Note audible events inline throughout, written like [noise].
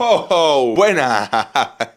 Ho ho! Oh! ¡Buena!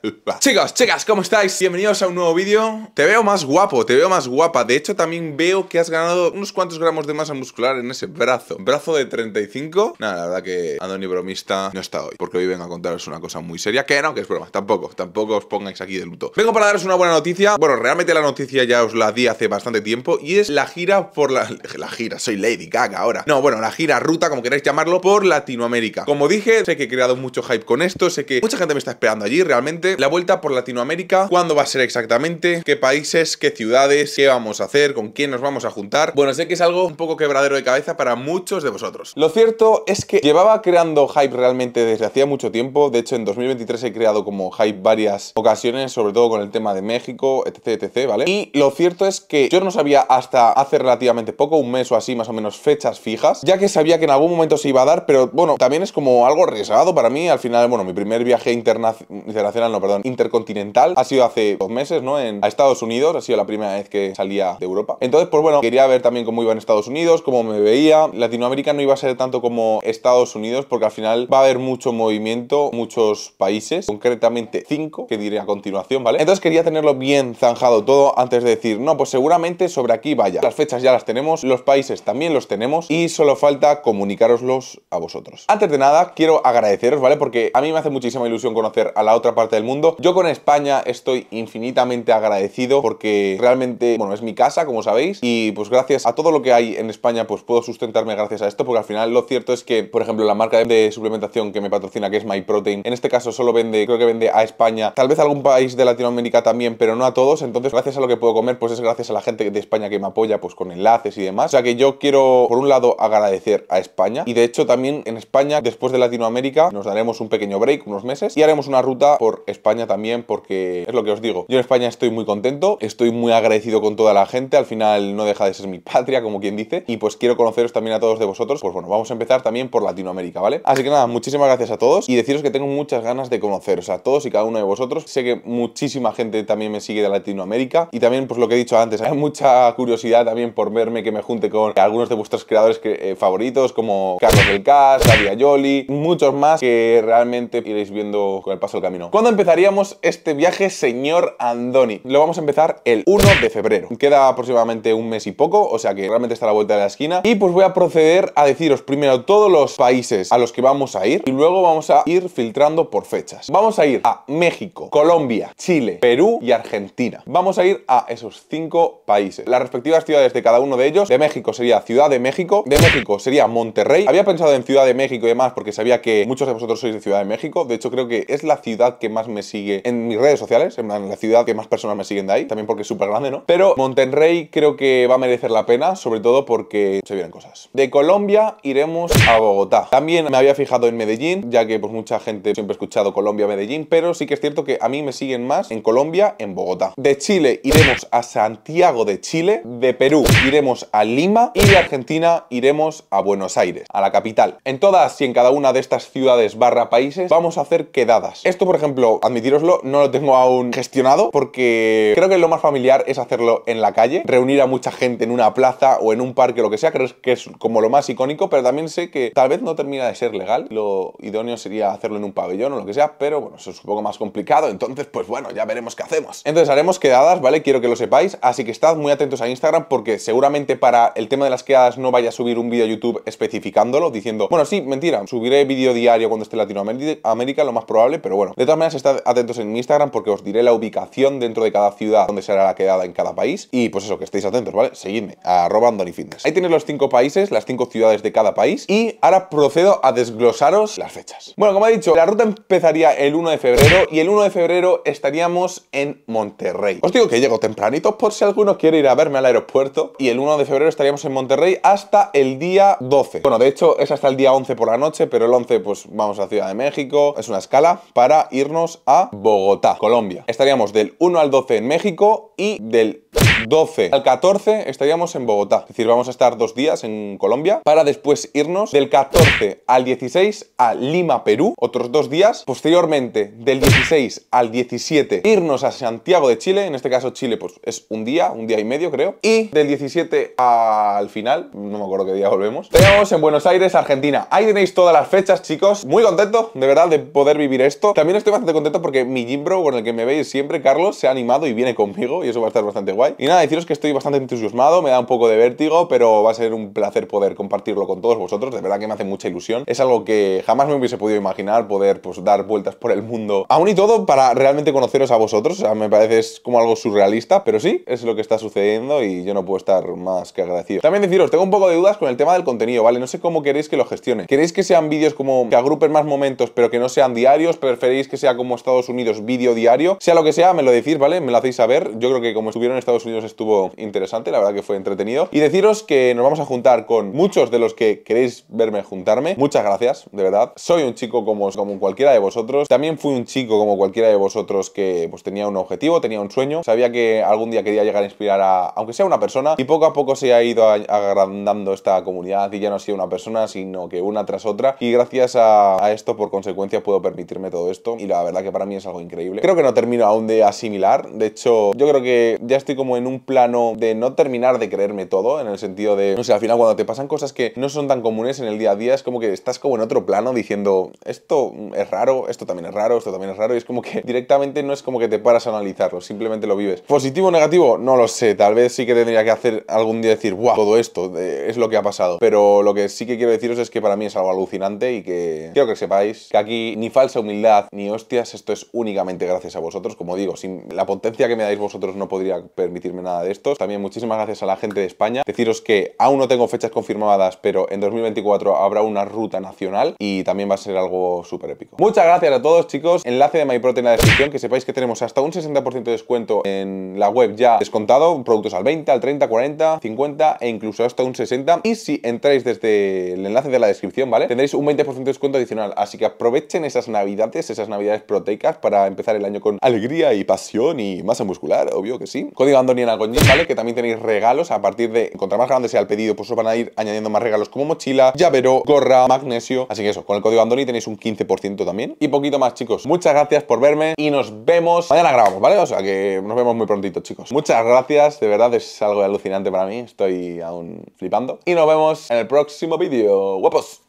[laughs] Chicos, chicas, ¿cómo estáis? Bienvenidos a un nuevo vídeo. Te veo más guapo, te veo más guapa. De hecho, también veo que has ganado unos cuantos gramos de masa muscular en ese brazo. Brazo de 35 Nada, la verdad que Andoni Bromista no está hoy Porque hoy vengo a contaros una cosa muy seria Que no, que es broma, tampoco, tampoco os pongáis aquí de luto. Vengo para daros una buena noticia. Bueno, realmente la noticia ya os la di hace bastante tiempo Y es la gira por la... [laughs] La gira, soy Lady Gaga ahora. No, bueno, la gira, ruta, como queráis llamarlo Por Latinoamérica. Como dije, sé que he creado mucho hype con esto, sé que mucha gente me está esperando allí realmente. La vuelta por Latinoamérica, ¿cuándo va a ser exactamente? ¿Qué países? ¿Qué ciudades? ¿Qué vamos a hacer? ¿Con quién nos vamos a juntar? Bueno, sé que es algo un poco quebradero de cabeza para muchos de vosotros. Lo cierto es que llevaba creando hype realmente desde hacía mucho tiempo. De hecho, en 2023 he creado como hype varias ocasiones, sobre todo con el tema de México, etc, etc, ¿vale? Y lo cierto es que yo no sabía hasta hace relativamente poco, un mes o así, más o menos, fechas fijas, ya que sabía que en algún momento se iba a dar, pero bueno, también es como algo arriesgado para mí. Al final, bueno, mi primer viaje internacional, no, perdón, intercontinental ha sido hace dos meses, ¿no? En, a Estados Unidos, ha sido la primera vez que salía de Europa. Entonces, pues bueno, quería ver también cómo iba en Estados Unidos, cómo me veía. Latinoamérica no iba a ser tanto como Estados Unidos, porque al final va a haber mucho movimiento, muchos países, concretamente cinco, que diré a continuación, ¿vale? Entonces quería tenerlo bien zanjado todo antes de decir, no, pues seguramente sobre aquí vaya. Las fechas ya las tenemos, los países también los tenemos y solo falta comunicároslos a vosotros. Antes de nada, quiero agradeceros, ¿vale? Porque a mí me hace muchísimo ilusión conocer a la otra parte del mundo. Yo con España estoy infinitamente agradecido porque realmente, bueno, es mi casa, como sabéis, y pues gracias a todo lo que hay en España, pues puedo sustentarme gracias a esto, porque al final lo cierto es que, por ejemplo, la marca de suplementación que me patrocina, que es MyProtein, en este caso solo vende, creo que vende a España, tal vez a algún país de Latinoamérica también, pero no a todos, entonces gracias a lo que puedo comer, pues es gracias a la gente de España que me apoya, pues con enlaces y demás. O sea que yo quiero, por un lado, agradecer a España, y de hecho también en España, después de Latinoamérica, nos daremos un pequeño break, unos meses, y haremos una ruta por España también, porque es lo que os digo. Yo en España estoy muy contento, estoy muy agradecido con toda la gente, al final no deja de ser mi [laughs] patria, como quien dice, y pues quiero conoceros también a todos de vosotros. Pues bueno, vamos a empezar también por Latinoamérica, ¿vale? Así que nada, muchísimas gracias a todos y deciros que tengo muchas ganas de conoceros a todos y cada uno de vosotros. Sé que muchísima gente también me sigue de Latinoamérica y también, pues lo que he dicho antes, hay mucha curiosidad también por verme que me junte con algunos de vuestros creadores eh, favoritos, como Carlos del Cas, Daria Yoli, muchos más que realmente iréis viendo con el paso del camino. ¿Cuándo empezaríamos este viaje, señor Andoni? Lo vamos a empezar el 1 de febrero. Queda aproximadamente un mes y poco, o sea que realmente está a la vuelta de la esquina. Y pues voy a proceder a deciros primero todos los países a los que vamos a ir y luego vamos a ir filtrando por fechas. Vamos a ir a México, Colombia, Chile, Perú y Argentina. Vamos a ir a esos cinco países. Las respectivas ciudades de cada uno de ellos. De México sería Ciudad de México. De México sería Monterrey. Había pensado en Ciudad de México y demás porque sabía que muchos de vosotros sois de Ciudad de México. De hecho, creo que es la ciudad que más me sigue en mis redes sociales, en la ciudad que más personas me siguen de ahí, también porque es súper grande, ¿no? Pero Monterrey creo que va a merecer la pena, sobre todo porque se vienen cosas. De Colombia iremos a Bogotá. También me había fijado en Medellín, ya que pues mucha gente siempre ha escuchado Colombia, Medellín, pero sí que es cierto que a mí me siguen más en Colombia, en Bogotá. De Chile iremos a Santiago de Chile, de Perú iremos a Lima y de Argentina iremos a Buenos Aires, a la capital. En todas y en cada una de estas ciudades barra países vamos a hacer quedadas. Esto, por ejemplo, admitiroslo, no lo tengo aún gestionado porque creo que lo más familiar es hacerlo en la calle, reunir a mucha gente en una plaza o en un parque, lo que sea, creo que es como lo más icónico, pero también sé que tal vez no termina de ser legal. Lo idóneo sería hacerlo en un pabellón o lo que sea, pero bueno, eso es un poco más complicado, entonces pues bueno, ya veremos qué hacemos. Entonces haremos quedadas, ¿vale? Quiero que lo sepáis, así que estad muy atentos a Instagram porque seguramente para el tema de las quedadas no vaya a subir un vídeo a YouTube especificándolo, diciendo, bueno, sí, mentira, subiré vídeo diario cuando esté en Latinoamérica, lo más probable, pero bueno, de todas maneras estad atentos en mi Instagram porque os diré la ubicación dentro de cada ciudad donde será la quedada en cada país y pues eso, que estéis atentos, ¿vale? Seguidme, a arroba Fitness. Ahí tenéis los cinco países, las cinco ciudades de cada país y ahora procedo a desglosaros las fechas. Bueno, como he dicho, la ruta empezaría el 1 de febrero y el 1 de febrero estaríamos en Monterrey. Os digo que llego tempranito por si alguno quiere ir a verme al aeropuerto y el 1 de febrero estaríamos en Monterrey hasta el día 12. Bueno, de hecho es hasta el día 11 por la noche, pero el 11 pues vamos a Ciudad de México, es una escala para irnos a Bogotá, Colombia. Estaríamos del 1 al 12 en México y del 12 al 14 estaríamos en Bogotá. Es decir, vamos a estar dos días en Colombia para después irnos del 14 al 16 a Lima, Perú. Otros dos días. Posteriormente, del 16 al 17, irnos a Santiago de Chile. En este caso, Chile, pues es un día, un día y medio, creo. Y del 17 al final, no me acuerdo qué día volvemos. Tenemos en Buenos Aires, Argentina. Ahí tenéis todas las fechas, chicos. Muy contento, de verdad, de poder vivir esto. También estoy bastante contento porque mi Jimbro, con el que me veis siempre, Carlos, se ha animado y viene conmigo. Y eso va a estar bastante guay. Y nada, deciros que estoy bastante entusiasmado. Me da un poco de vértigo, pero va a ser un placer poder compartirlo con todos vosotros. De verdad que me hace mucha ilusión. Es algo que jamás me hubiese podido imaginar, poder pues dar vueltas por el mundo. Aún y todo para realmente conoceros a vosotros. O sea, me parece como algo surrealista, pero sí, es lo que está sucediendo y yo no puedo estar más que agradecido. También deciros, tengo un poco de dudas con el tema del contenido, ¿vale? No sé cómo queréis que lo gestione. ¿Queréis que sean vídeos como que agrupen más momentos, pero que no sean diarios? ¿Preferéis que sea como Estados Unidos, vídeo diario? Sea lo que sea, me lo decís, ¿vale? Me lo hacéis saber. Yo creo que como estuvieron en Estados Unidos estuvo interesante, la verdad que fue entretenido. Y deciros que nos vamos a juntar con muchos de los que queréis verme juntarme. Muchas gracias, de verdad. Soy un chico como, como cualquiera de vosotros. También fui un chico como cualquiera de vosotros que pues tenía un objetivo, tenía un sueño. Sabía que algún día quería llegar a inspirar a, aunque sea una persona, y poco a poco se ha ido agrandando esta comunidad y ya no ha sido una persona, sino que una tras otra. Y gracias a, a esto, por consecuencia, puedo permitirme todo esto. Y la verdad que para mí es algo increíble. Creo que no termino aún de asimilar. De hecho, yo creo que ya estoy como en un plano de no terminar de creerme todo, en el sentido de, no sé, al final cuando te pasan cosas que no son tan comunes en el día a día, es como que estás como en otro plano diciendo, esto es raro, esto también es raro, esto también es raro, y es como que [laughs] directamente no es como que te paras a analizarlo, simplemente lo vives. ¿Positivo o negativo? No lo sé, tal vez sí que tendría que hacer algún día decir, wow, todo esto es lo que ha pasado. Pero lo que sí que quiero deciros es que para mí es algo alucinante y que quiero que sepáis que aquí ni falsa humildad ni hostias, esto es únicamente gracias a vosotros. Como digo, sin la potencia que me dais vosotros no podría permitirme nada de esto. También muchísimas gracias a la gente de España. Deciros que aún no tengo fechas confirmadas, pero en 2024 habrá una ruta nacional y también va a ser algo súper épico. Muchas gracias a todos, chicos. Enlace de MyProtein en la descripción, que sepáis que tenemos hasta un 60% de descuento en la web ya descontado, productos al 20, al 30, 40, 50 e incluso hasta un 60. Y si entráis desde el enlace de la descripción, ¿vale? Tendréis un 20% de descuento adicional. Así que aprovechen esas navidades, esas navidades proteicas para empezar el año con alegría y pasión y masa muscular, obvio que sí. Código Andoni en Algoñín, ¿vale? Que también tenéis regalos a partir de, contra más grande sea el pedido, pues os van a ir añadiendo más regalos como mochila, llavero, gorra, magnesio. Así que eso, con el código Andoni tenéis un 15% también. Y poquito más, chicos. Muchas gracias por verme y nos vemos. Mañana grabamos, ¿vale? O sea que nos vemos muy prontito, chicos. Muchas gracias, de verdad es algo alucinante para mí. Estoy aún flipando. Y nos vemos en el próximo vídeo. ¡Guapos!